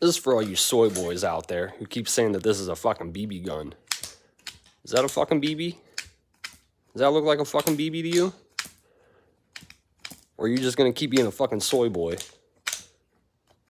This is for all you soy boys out there who keep saying that this is a fucking BB gun. Is that a fucking BB? Does that look like a fucking BB to you? Or are you just gonna keep being a fucking soy boy?